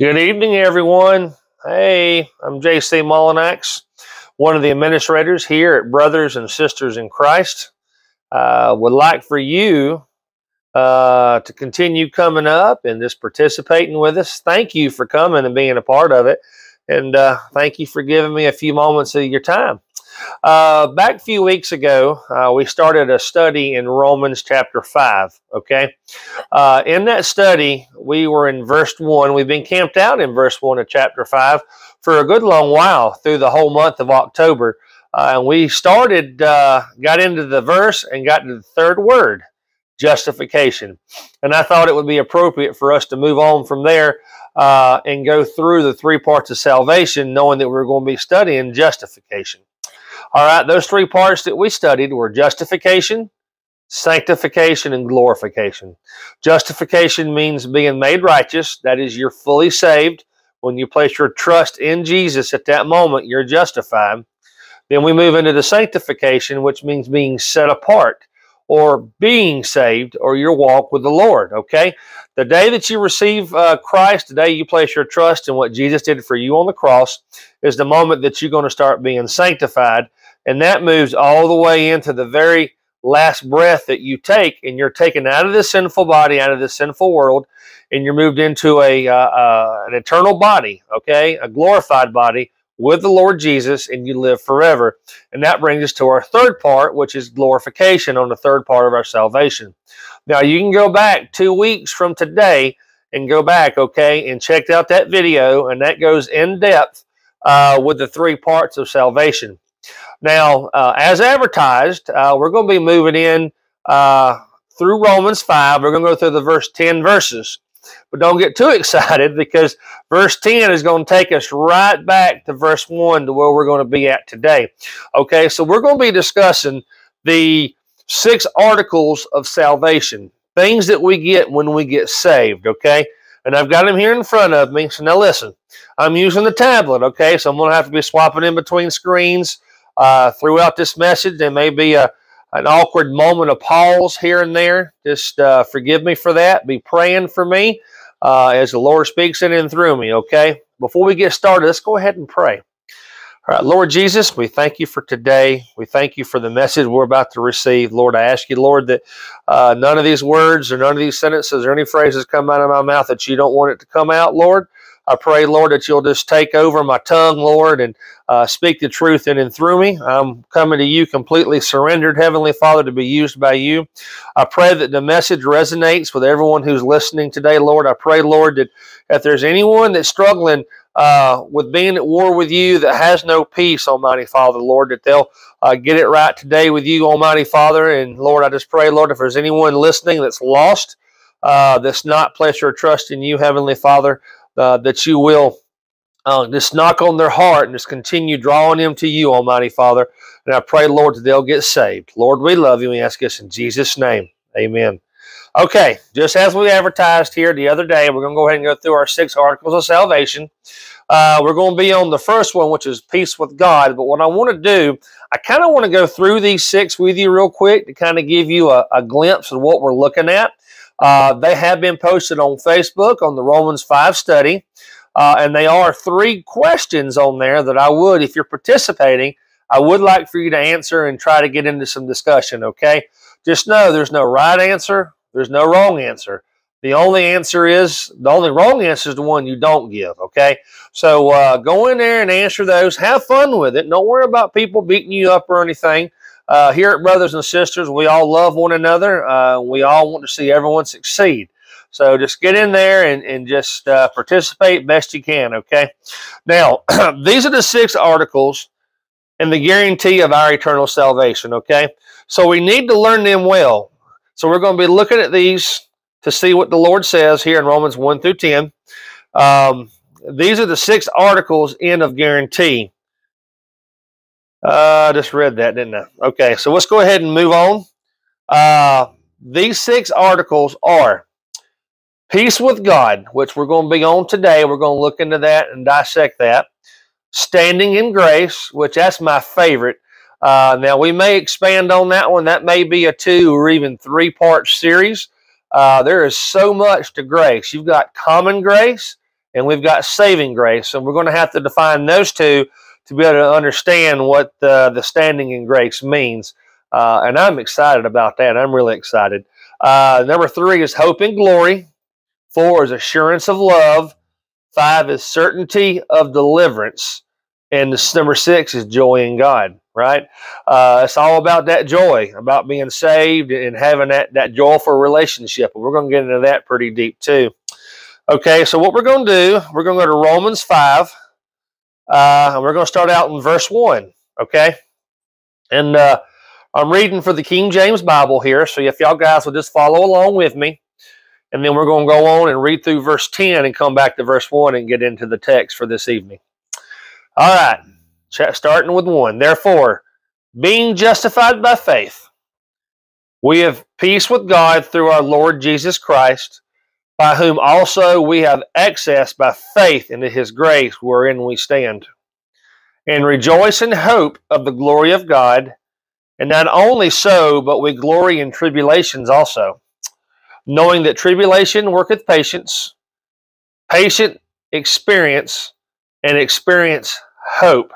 Good evening, everyone. Hey, I'm J.C. Mullinax, one of the administrators here at Brothers and Sisters in Christ. Uh, would like for you uh, to continue coming up and just participating with us. Thank you for coming and being a part of it. And uh, thank you for giving me a few moments of your time. Uh, back a few weeks ago, uh, we started a study in Romans chapter 5. Okay. Uh, in that study, we were in verse 1. We've been camped out in verse 1 of chapter 5 for a good long while through the whole month of October. Uh, and we started, uh, got into the verse and got to the third word justification. And I thought it would be appropriate for us to move on from there uh, and go through the three parts of salvation, knowing that we're going to be studying justification. All right, those three parts that we studied were justification, sanctification, and glorification. Justification means being made righteous. That is, you're fully saved. When you place your trust in Jesus at that moment, you're justified. Then we move into the sanctification, which means being set apart or being saved or your walk with the Lord. Okay? The day that you receive uh, Christ, the day you place your trust in what Jesus did for you on the cross, is the moment that you're going to start being sanctified. And that moves all the way into the very last breath that you take, and you're taken out of this sinful body, out of this sinful world, and you're moved into a uh, uh, an eternal body, okay, a glorified body with the Lord Jesus and you live forever. And that brings us to our third part, which is glorification on the third part of our salvation. Now, you can go back two weeks from today and go back, okay, and check out that video, and that goes in depth uh, with the three parts of salvation. Now, uh, as advertised, uh, we're going to be moving in uh, through Romans 5. We're going to go through the verse 10 verses. But don't get too excited because verse 10 is going to take us right back to verse 1 to where we're going to be at today. Okay, so we're going to be discussing the six articles of salvation, things that we get when we get saved. Okay, and I've got them here in front of me. So now listen, I'm using the tablet. Okay, so I'm going to have to be swapping in between screens uh, throughout this message. There may be a an awkward moment of pause here and there. Just uh, forgive me for that. Be praying for me uh, as the Lord speaks in and through me, okay? Before we get started, let's go ahead and pray. All right, Lord Jesus, we thank you for today. We thank you for the message we're about to receive. Lord, I ask you, Lord, that uh, none of these words or none of these sentences or any phrases come out of my mouth that you don't want it to come out, Lord. I pray, Lord, that you'll just take over my tongue, Lord, and uh, speak the truth in and through me. I'm coming to you completely surrendered, Heavenly Father, to be used by you. I pray that the message resonates with everyone who's listening today, Lord. I pray, Lord, that if there's anyone that's struggling uh, with being at war with you that has no peace, Almighty Father, Lord, that they'll uh, get it right today with you, Almighty Father. And Lord, I just pray, Lord, if there's anyone listening that's lost, uh, that's not placed your trust in you, Heavenly Father, uh, that you will uh, just knock on their heart and just continue drawing them to you, Almighty Father. And I pray, Lord, that they'll get saved. Lord, we love you. We ask this in Jesus' name. Amen. Okay, just as we advertised here the other day, we're going to go ahead and go through our six articles of salvation. Uh, we're going to be on the first one, which is peace with God. But what I want to do, I kind of want to go through these six with you real quick to kind of give you a, a glimpse of what we're looking at. Uh, they have been posted on Facebook on the Romans 5 study. Uh, and they are three questions on there that I would, if you're participating, I would like for you to answer and try to get into some discussion, okay? Just know there's no right answer, there's no wrong answer. The only answer is, the only wrong answer is the one you don't give, okay? So uh, go in there and answer those. Have fun with it. Don't worry about people beating you up or anything. Uh, here at Brothers and Sisters, we all love one another. Uh, we all want to see everyone succeed. So just get in there and, and just uh, participate best you can, okay? Now, these are the six articles and the guarantee of our eternal salvation, okay? So we need to learn them well. So we're going to be looking at these to see what the Lord says here in Romans 1 through 10. Um, these are the six articles in of guarantee. Uh, I just read that, didn't I? Okay, so let's go ahead and move on. Uh, these six articles are peace with God, which we're going to be on today. We're going to look into that and dissect that. Standing in grace, which that's my favorite. Uh, now, we may expand on that one. That may be a two or even three part series. Uh, there is so much to grace. You've got common grace, and we've got saving grace. And we're going to have to define those two to be able to understand what the, the standing in grace means. Uh, and I'm excited about that. I'm really excited. Uh, number three is hope and glory. Four is assurance of love. Five is certainty of deliverance. And this, number six is joy in God, right? Uh, it's all about that joy, about being saved and having that, that joyful relationship. We're going to get into that pretty deep too. Okay, so what we're going to do, we're going to go to Romans 5, uh, we're going to start out in verse 1, okay? And uh, I'm reading for the King James Bible here, so if y'all guys will just follow along with me, and then we're going to go on and read through verse 10 and come back to verse 1 and get into the text for this evening. All right, starting with 1. Therefore, being justified by faith, we have peace with God through our Lord Jesus Christ by whom also we have access by faith into his grace wherein we stand. And rejoice in hope of the glory of God. And not only so, but we glory in tribulations also, knowing that tribulation worketh patience, patient experience, and experience hope.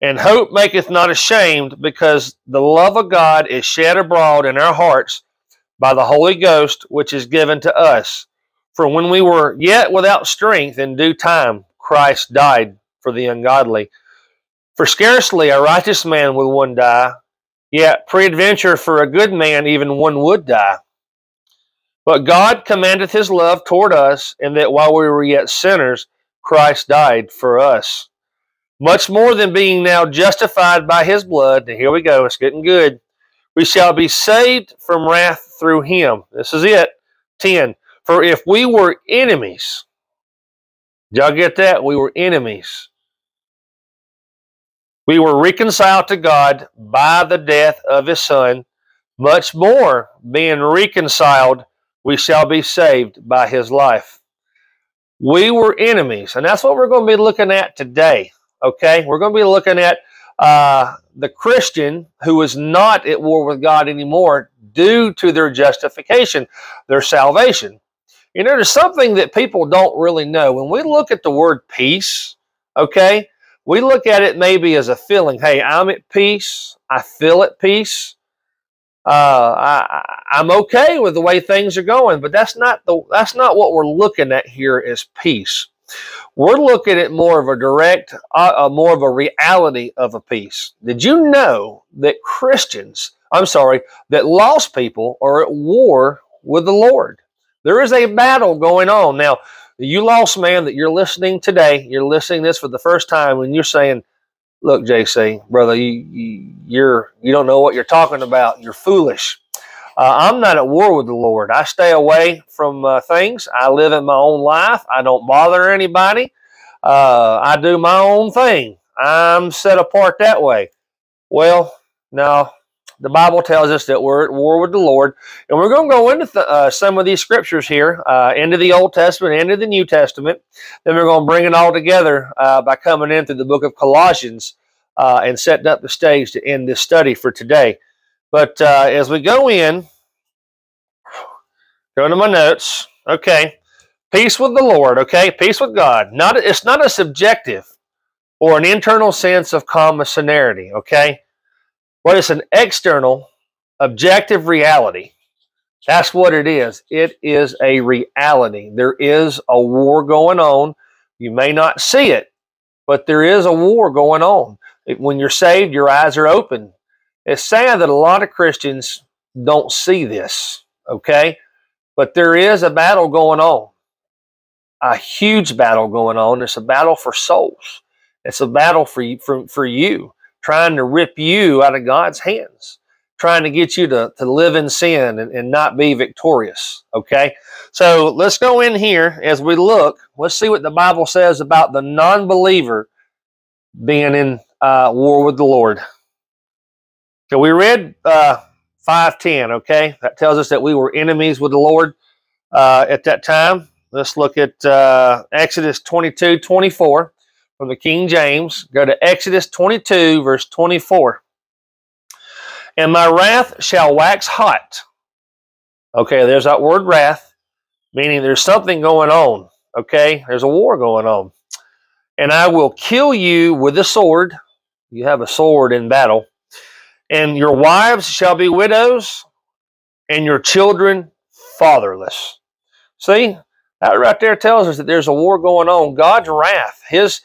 And hope maketh not ashamed, because the love of God is shed abroad in our hearts by the Holy Ghost, which is given to us. For when we were yet without strength, in due time Christ died for the ungodly. For scarcely a righteous man would one die, yet peradventure for a good man even one would die. But God commandeth his love toward us, in that while we were yet sinners, Christ died for us. Much more than being now justified by his blood, and here we go, it's getting good, we shall be saved from wrath through him. This is it. 10. For if we were enemies, y'all get that? We were enemies. We were reconciled to God by the death of his Son. Much more, being reconciled, we shall be saved by his life. We were enemies, and that's what we're going to be looking at today. Okay? We're going to be looking at uh, the Christian who is not at war with God anymore due to their justification, their salvation. You know, there's something that people don't really know. When we look at the word peace, okay, we look at it maybe as a feeling. Hey, I'm at peace. I feel at peace. Uh, I, I'm okay with the way things are going, but that's not the that's not what we're looking at here as peace. We're looking at more of a direct, uh, uh, more of a reality of a peace. Did you know that Christians, I'm sorry, that lost people are at war with the Lord? There is a battle going on. Now, you lost man that you're listening today, you're listening this for the first time, and you're saying, Look, JC, brother, you, you, you're, you don't know what you're talking about. You're foolish. Uh, I'm not at war with the Lord. I stay away from uh, things. I live in my own life. I don't bother anybody. Uh, I do my own thing. I'm set apart that way. Well, no, the Bible tells us that we're at war with the Lord. And we're going to go into th- uh, some of these scriptures here, uh, into the Old Testament, into the New Testament. Then we're going to bring it all together uh, by coming into the book of Colossians uh, and setting up the stage to end this study for today. But uh, as we go in, go to my notes. Okay. Peace with the Lord, okay? Peace with God. Not it's not a subjective or an internal sense of commonality, okay? What is an external, objective reality? That's what it is. It is a reality. There is a war going on. You may not see it, but there is a war going on. When you're saved, your eyes are open. It's sad that a lot of Christians don't see this, okay? But there is a battle going on, a huge battle going on. It's a battle for souls. It's a battle for you, for, for you trying to rip you out of God's hands, trying to get you to, to live in sin and, and not be victorious. Okay? So let's go in here as we look. Let's see what the Bible says about the non believer being in uh, war with the Lord. So we read uh, 510, okay? That tells us that we were enemies with the Lord uh, at that time. Let's look at uh, Exodus 22 24 from the King James. Go to Exodus 22, verse 24. And my wrath shall wax hot. Okay, there's that word wrath, meaning there's something going on. Okay, there's a war going on. And I will kill you with a sword. You have a sword in battle. And your wives shall be widows, and your children fatherless. See, that right there tells us that there's a war going on. God's wrath, his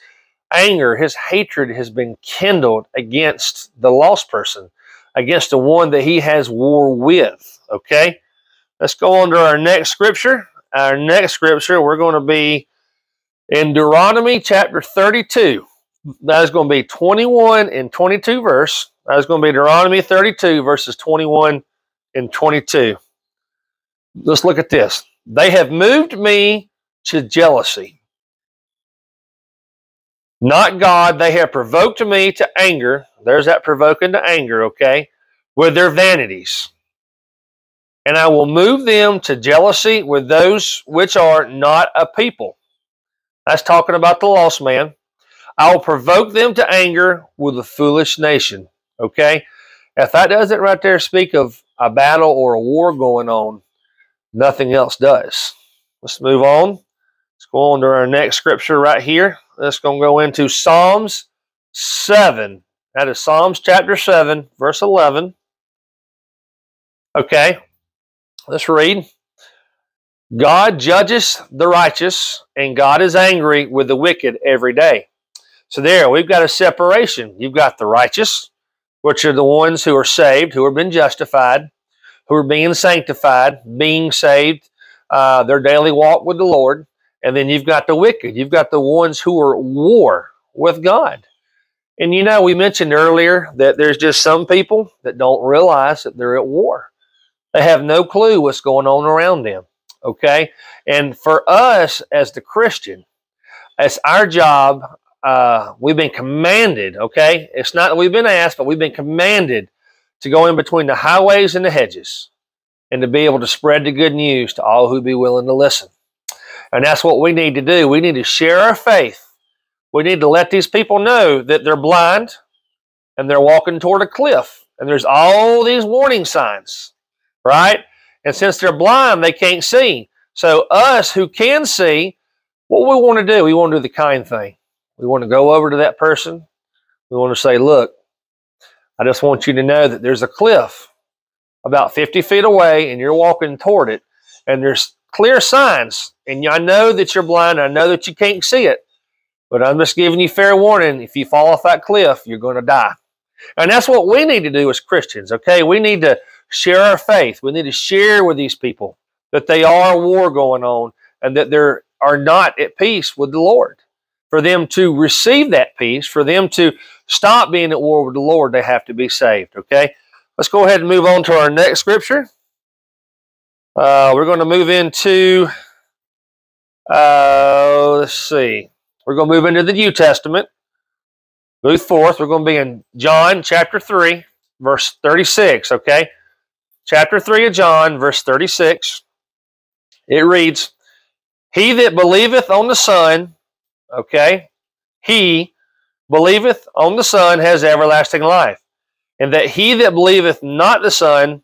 anger, his hatred has been kindled against the lost person, against the one that he has war with. Okay? Let's go on to our next scripture. Our next scripture, we're going to be in Deuteronomy chapter 32. That is going to be 21 and 22 verse. That is going to be Deuteronomy 32 verses 21 and 22. Let's look at this. They have moved me to jealousy. Not God, they have provoked me to anger. There's that provoking to anger, okay? With their vanities. And I will move them to jealousy with those which are not a people. That's talking about the lost man. I will provoke them to anger with a foolish nation. Okay? If that doesn't right there speak of a battle or a war going on, nothing else does. Let's move on. Let's go on to our next scripture right here. Let's go go into Psalms 7. That is Psalms chapter 7, verse 11. Okay, let's read. God judges the righteous, and God is angry with the wicked every day. So there, we've got a separation. You've got the righteous, which are the ones who are saved, who have been justified who are being sanctified, being saved, uh, their daily walk with the Lord. And then you've got the wicked. You've got the ones who are at war with God. And you know, we mentioned earlier that there's just some people that don't realize that they're at war. They have no clue what's going on around them. Okay? And for us as the Christian, it's our job. Uh, we've been commanded, okay? It's not that we've been asked, but we've been commanded to go in between the highways and the hedges and to be able to spread the good news to all who be willing to listen. And that's what we need to do. We need to share our faith. We need to let these people know that they're blind and they're walking toward a cliff. And there's all these warning signs, right? And since they're blind, they can't see. So, us who can see, what we want to do, we want to do the kind thing. We want to go over to that person. We want to say, look, I just want you to know that there's a cliff about 50 feet away and you're walking toward it and there's clear signs. And I know that you're blind. I know that you can't see it. But I'm just giving you fair warning. If you fall off that cliff, you're going to die. And that's what we need to do as Christians, okay? We need to share our faith. We need to share with these people that they are a war going on and that they are not at peace with the Lord. For them to receive that peace, for them to stop being at war with the Lord, they have to be saved. Okay? Let's go ahead and move on to our next scripture. Uh, we're going to move into, uh, let's see, we're going to move into the New Testament. Move forth. We're going to be in John chapter 3, verse 36. Okay? Chapter 3 of John, verse 36. It reads, He that believeth on the Son, okay, he believeth on the Son has everlasting life, and that he that believeth not the Son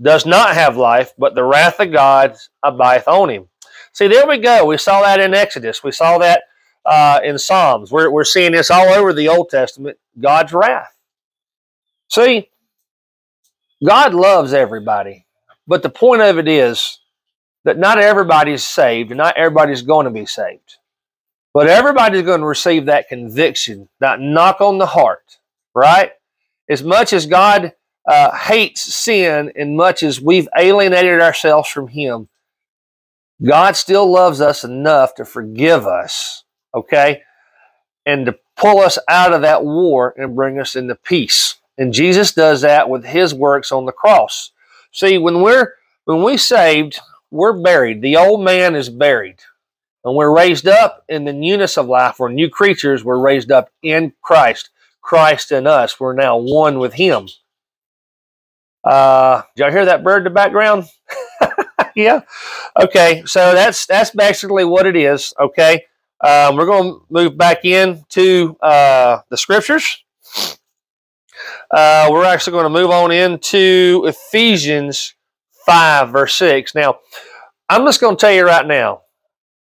does not have life, but the wrath of God abideth on him. See, there we go. We saw that in Exodus. We saw that uh, in Psalms. We're, we're seeing this all over the Old Testament God's wrath. See, God loves everybody, but the point of it is that not everybody's saved, and not everybody's going to be saved. But everybody's going to receive that conviction, that knock on the heart, right? As much as God uh, hates sin, and much as we've alienated ourselves from Him, God still loves us enough to forgive us, okay? And to pull us out of that war and bring us into peace. And Jesus does that with his works on the cross. See, when we're when we saved, we're buried. The old man is buried. And we're raised up in the newness of life. We're new creatures. We're raised up in Christ. Christ in us. We're now one with Him. Uh, y'all hear that bird in the background? yeah. Okay. So that's that's basically what it is. Okay. Um, we're going to move back into uh, the scriptures. Uh, we're actually going to move on into Ephesians 5, verse 6. Now, I'm just going to tell you right now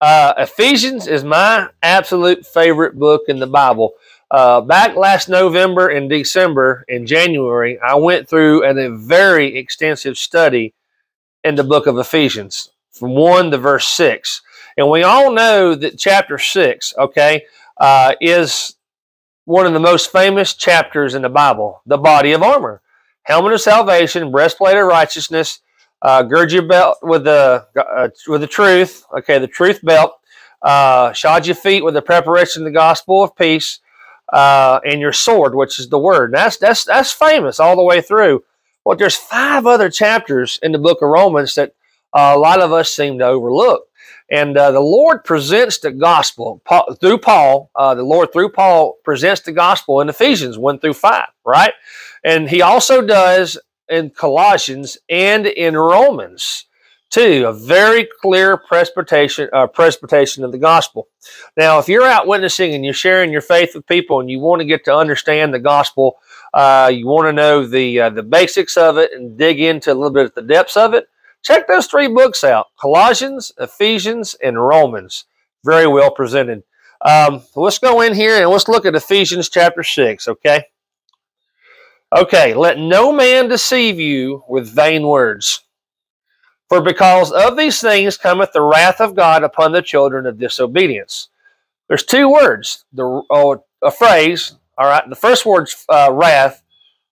Uh, Ephesians is my absolute favorite book in the Bible. Uh, back last November and December and January, I went through a very extensive study in the book of Ephesians from 1 to verse 6. And we all know that chapter 6, okay, uh, is one of the most famous chapters in the Bible, the body of armor. Helmet of salvation, breastplate of righteousness, uh, gird your belt with the uh, with the truth. Okay, the truth belt. Uh, shod your feet with the preparation of the gospel of peace, uh, and your sword, which is the word. that's that's that's famous all the way through. Well, there's five other chapters in the book of Romans that uh, a lot of us seem to overlook. And uh, the Lord presents the gospel Paul, through Paul. Uh, the Lord, through Paul, presents the gospel in Ephesians 1 through 5, right? And he also does in Colossians and in Romans too. A very clear presentation, uh, presentation of the gospel. Now, if you're out witnessing and you're sharing your faith with people and you want to get to understand the gospel, uh, you want to know the uh, the basics of it and dig into a little bit at the depths of it, check those three books out Colossians, Ephesians, and Romans. Very well presented. Um, let's go in here and let's look at Ephesians chapter 6, okay? Okay, let no man deceive you with vain words. For because of these things cometh the wrath of God upon the children of disobedience. There's two words, the oh, a phrase. All right, the first word's uh, wrath.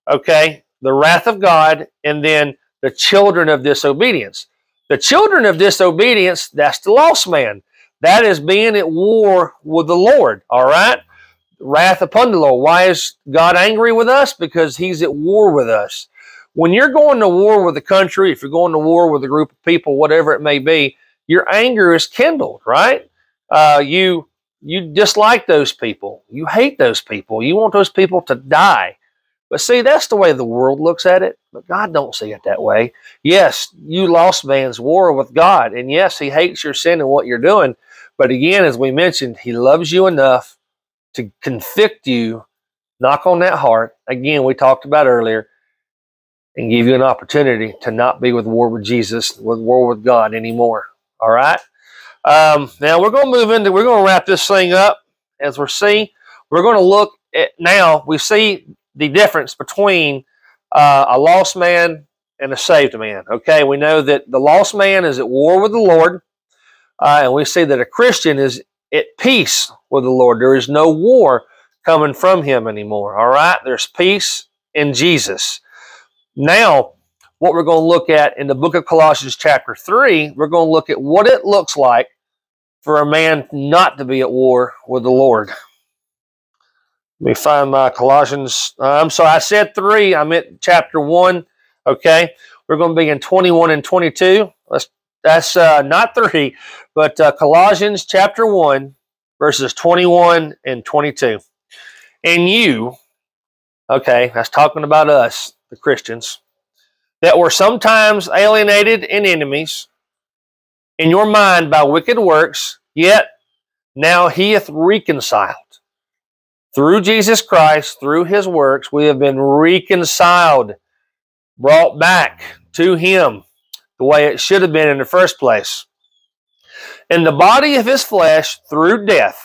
Okay, the wrath of God, and then the children of disobedience. The children of disobedience, that's the lost man. That is being at war with the Lord. All right wrath upon the Lord. Why is God angry with us? Because He's at war with us. When you're going to war with a country, if you're going to war with a group of people, whatever it may be, your anger is kindled, right? Uh, you you dislike those people. You hate those people. You want those people to die. But see, that's the way the world looks at it. But God don't see it that way. Yes, you lost man's war with God. And yes, he hates your sin and what you're doing. But again, as we mentioned, he loves you enough to convict you, knock on that heart. Again, we talked about earlier, and give you an opportunity to not be with war with Jesus, with war with God anymore. All right. Um, now we're going to move into. We're going to wrap this thing up. As we're seeing, we're going to look at now. We see the difference between uh, a lost man and a saved man. Okay, we know that the lost man is at war with the Lord, uh, and we see that a Christian is at peace with the Lord. There is no war coming from him anymore. All right? There's peace in Jesus. Now, what we're going to look at in the book of Colossians, chapter 3, we're going to look at what it looks like for a man not to be at war with the Lord. Let me find my Colossians. Uh, I'm sorry, I said 3. I meant chapter 1. Okay? We're going to be in 21 and 22. Let's that's uh, not three, but uh, Colossians chapter 1, verses 21 and 22. And you, okay, that's talking about us, the Christians, that were sometimes alienated and enemies in your mind by wicked works, yet now he hath reconciled. Through Jesus Christ, through his works, we have been reconciled, brought back to him the way it should have been in the first place. In the body of his flesh through death,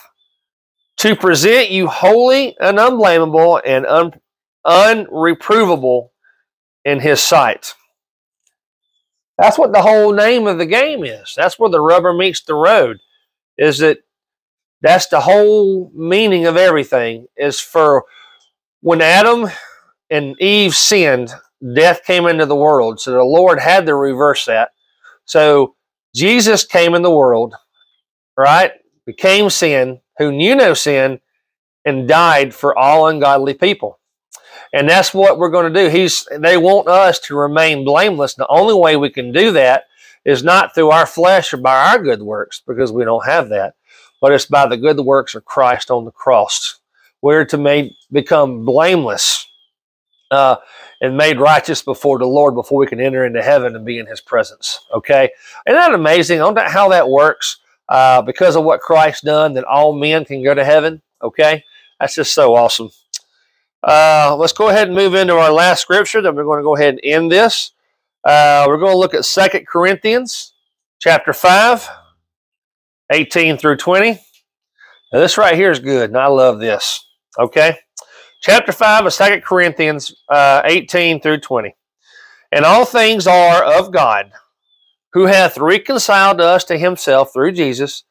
to present you holy and unblameable and un- unreprovable in his sight. That's what the whole name of the game is. That's where the rubber meets the road. Is that that's the whole meaning of everything is for when Adam and Eve sinned, death came into the world. So the Lord had to reverse that. So Jesus came in the world, right? Became sin, who knew no sin, and died for all ungodly people. And that's what we're going to do. He's they want us to remain blameless. The only way we can do that is not through our flesh or by our good works, because we don't have that, but it's by the good works of Christ on the cross. We're to make, become blameless uh, and made righteous before the Lord before we can enter into heaven and be in His presence. Okay, isn't that amazing? On how that works uh, because of what Christ done, that all men can go to heaven. Okay, that's just so awesome. Uh, let's go ahead and move into our last scripture. Then we're going to go ahead and end this. Uh, we're going to look at Second Corinthians chapter five. 18 through 20. Now, this right here is good, and I love this. Okay? Chapter 5 of Second Corinthians uh, 18 through 20. And all things are of God, who hath reconciled us to himself through Jesus.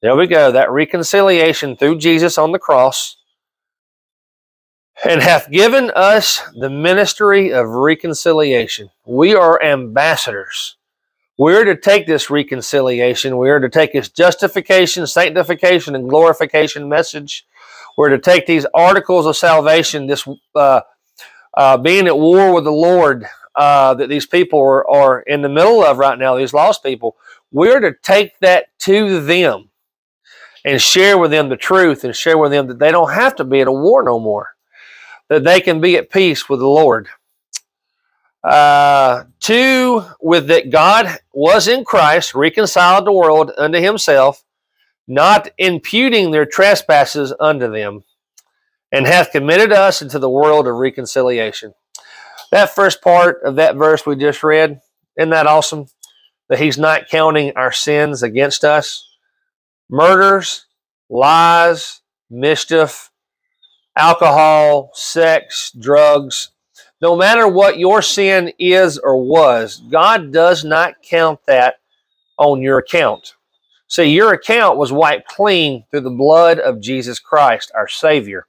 There we go, that reconciliation through Jesus on the cross. And hath given us the ministry of reconciliation. We are ambassadors. We're to take this reconciliation, we're to take this justification, sanctification, and glorification message. We're to take these articles of salvation, this uh, uh, being at war with the Lord, uh, that these people are, are in the middle of right now, these lost people, we're to take that to them and share with them the truth and share with them that they don't have to be at a war no more, that they can be at peace with the Lord. Uh, two, with that God was in Christ, reconciled the world unto himself, not imputing their trespasses unto them, and hath committed us into the world of reconciliation. That first part of that verse we just read, isn't that awesome? That he's not counting our sins against us. Murders, lies, mischief, alcohol, sex, drugs, no matter what your sin is or was, God does not count that on your account. See, your account was wiped clean through the blood of Jesus Christ, our Savior.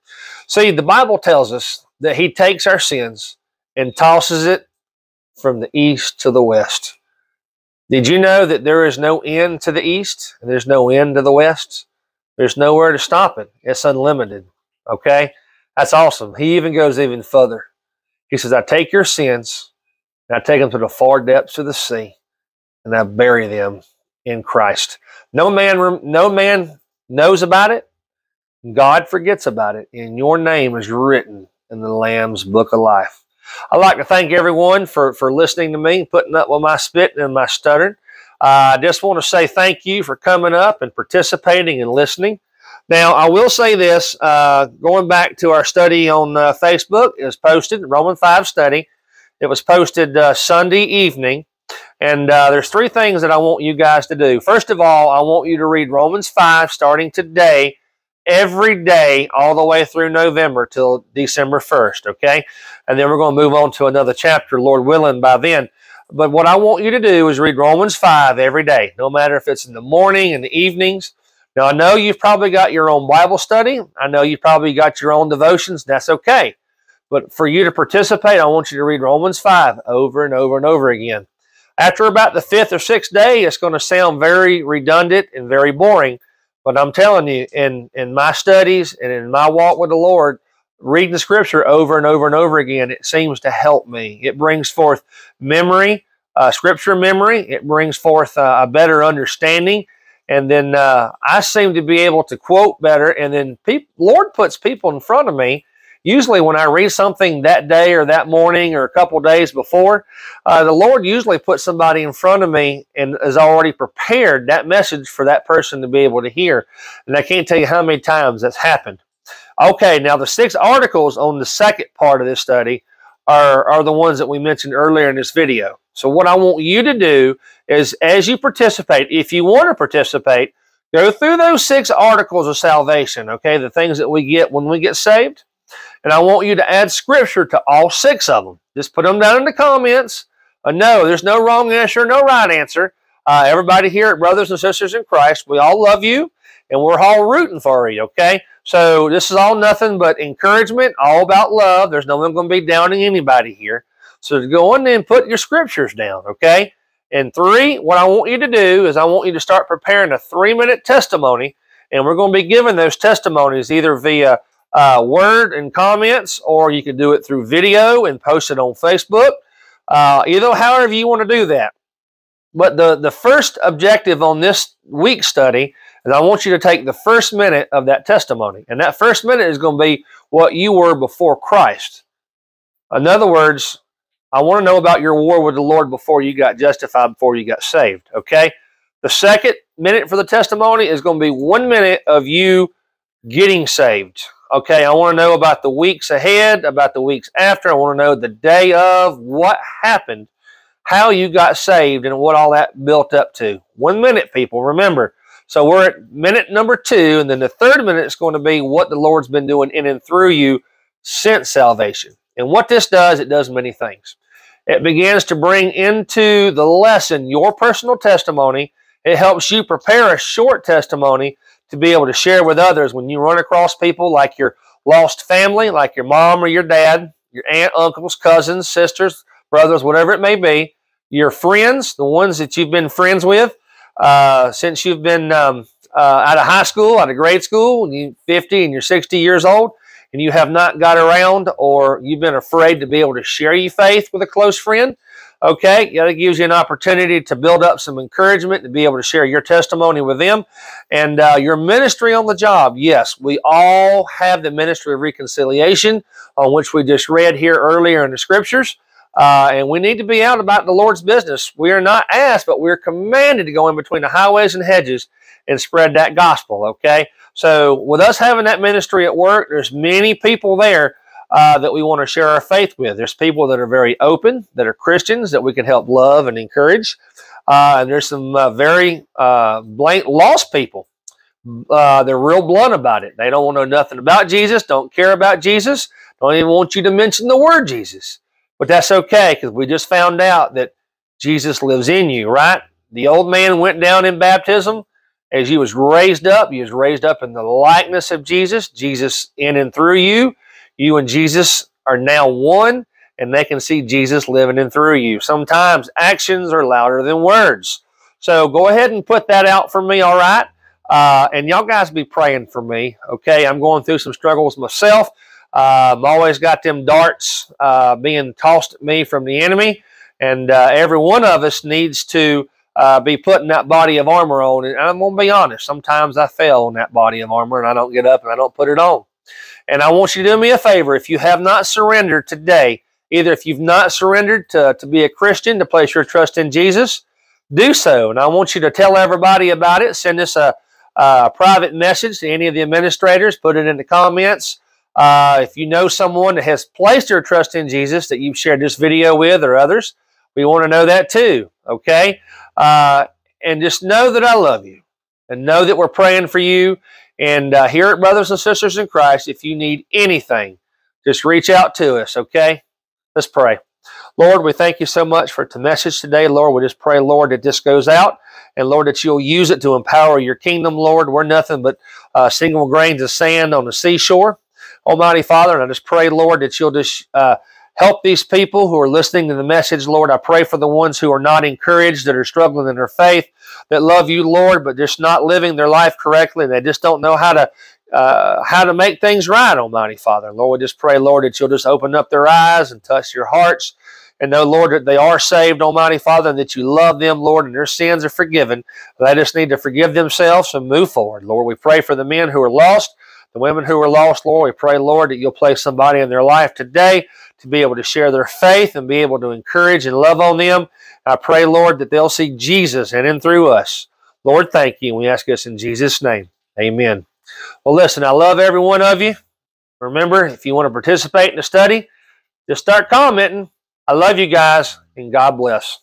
See, the Bible tells us that He takes our sins and tosses it from the east to the west. Did you know that there is no end to the east and there's no end to the west? There's nowhere to stop it. It's unlimited. Okay? That's awesome. He even goes even further. He says, I take your sins and I take them to the far depths of the sea and I bury them in Christ. No man, no man knows about it. God forgets about it, and your name is written in the Lamb's Book of Life. I'd like to thank everyone for, for listening to me, putting up with my spitting and my stuttering. Uh, I just want to say thank you for coming up and participating and listening. Now, I will say this, uh, going back to our study on uh, Facebook, it was posted, Roman 5 study. It was posted uh, Sunday evening. And uh, there's three things that I want you guys to do. First of all, I want you to read Romans 5 starting today, every day, all the way through November till December 1st, okay? And then we're going to move on to another chapter, Lord willing, by then. But what I want you to do is read Romans 5 every day, no matter if it's in the morning, in the evenings, now, I know you've probably got your own Bible study. I know you've probably got your own devotions. That's okay. But for you to participate, I want you to read Romans 5 over and over and over again. After about the fifth or sixth day, it's going to sound very redundant and very boring. But I'm telling you, in, in my studies and in my walk with the Lord, reading the scripture over and over and over again, it seems to help me. It brings forth memory, uh, scripture memory. It brings forth uh, a better understanding and then uh, I seem to be able to quote better. And then Lord puts people in front of me. Usually, when I read something that day or that morning or a couple days before, uh, the Lord usually puts somebody in front of me and has already prepared that message for that person to be able to hear. And I can't tell you how many times that's happened. Okay, now the six articles on the second part of this study are, are the ones that we mentioned earlier in this video. So, what I want you to do is as you participate, if you want to participate, go through those six articles of salvation, okay, the things that we get when we get saved. And I want you to add scripture to all six of them. Just put them down in the comments. Uh, no, there's no wrong answer, no right answer. Uh, everybody here at Brothers and Sisters in Christ, we all love you and we're all rooting for you, okay? So this is all nothing but encouragement, all about love. There's no one going to be downing anybody here. So go in and put your scriptures down, okay? And three, what I want you to do is I want you to start preparing a three minute testimony. And we're going to be giving those testimonies either via uh, word and comments, or you can do it through video and post it on Facebook. Uh, either however you want to do that. But the, the first objective on this week study is I want you to take the first minute of that testimony. And that first minute is going to be what you were before Christ. In other words, I want to know about your war with the Lord before you got justified, before you got saved. Okay? The second minute for the testimony is going to be one minute of you getting saved. Okay, I want to know about the weeks ahead, about the weeks after. I want to know the day of, what happened, how you got saved, and what all that built up to. One minute, people. Remember, So we're at minute number two, and then the third minute is going to be what the Lord's been doing in and through you since salvation. And what this does, it does many things. It begins to bring into the lesson your personal testimony. It helps you prepare a short testimony to be able to share with others when you run across people like your lost family, like your mom or your dad, your aunt, uncles, cousins, sisters, brothers, whatever it may be, your friends, the ones that you've been friends with uh, since you've been um, uh, out of high school, out of grade school, you're 50 and you're 60 years old, and you have not got around or you've been afraid to be able to share your faith with a close friend, okay, that gives you an opportunity to build up some encouragement to be able to share your testimony with them. And uh, your ministry on the job, yes, we all have the ministry of reconciliation, on which we just read here earlier in the scriptures. Uh, and we need to be out about the Lord's business. We are not asked, but we're commanded to go in between the highways and hedges and spread that gospel, okay? So with us having that ministry at work, there's many people there uh, that we want to share our faith with. There's people that are very open, that are Christians, that we can help love and encourage. Uh, and there's some uh, very uh, blank lost people. Uh, they're real blunt about it. They don't want to know nothing about Jesus, don't care about Jesus, don't even want you to mention the word Jesus. But that's okay because we just found out that Jesus lives in you, right? The old man went down in baptism as you was raised up. you was raised up in the likeness of Jesus, Jesus in and through you. You and Jesus are now one, and they can see Jesus living in through you. Sometimes actions are louder than words. So go ahead and put that out for me, all right? Uh, and y'all guys be praying for me, okay? I'm going through some struggles myself. Uh, I've always got them darts uh, being tossed at me from the enemy, and uh, every one of us needs to uh, be putting that body of armor on. And I'm going to be honest, sometimes I fail on that body of armor and I don't get up and I don't put it on. And I want you to do me a favor. If you have not surrendered today, either if you've not surrendered to, to be a Christian, to place your trust in Jesus, do so. And I want you to tell everybody about it. Send us a, a private message to any of the administrators. Put it in the comments. Uh, if you know someone that has placed their trust in Jesus that you've shared this video with or others, we want to know that too. Okay? Uh, and just know that I love you and know that we're praying for you. And uh, here at Brothers and Sisters in Christ, if you need anything, just reach out to us. Okay? Let's pray. Lord, we thank you so much for the message today. Lord, we just pray, Lord, that this goes out and Lord, that you'll use it to empower your kingdom, Lord. We're nothing but uh, single grains of sand on the seashore. Almighty Father, and I just pray, Lord, that you'll just uh, help these people who are listening to the message, Lord. I pray for the ones who are not encouraged, that are struggling in their faith, that love you, Lord, but just not living their life correctly, and they just don't know how to uh, how to make things right, Almighty Father. Lord, we just pray, Lord, that you'll just open up their eyes and touch your hearts. And know, Lord, that they are saved, Almighty Father, and that you love them, Lord, and their sins are forgiven. They just need to forgive themselves and move forward. Lord, we pray for the men who are lost the women who are lost, Lord, we pray, Lord, that you'll place somebody in their life today to be able to share their faith and be able to encourage and love on them. I pray, Lord, that they'll see Jesus and in through us. Lord, thank you. We ask us in Jesus' name. Amen. Well, listen, I love every one of you. Remember, if you want to participate in the study, just start commenting. I love you guys, and God bless.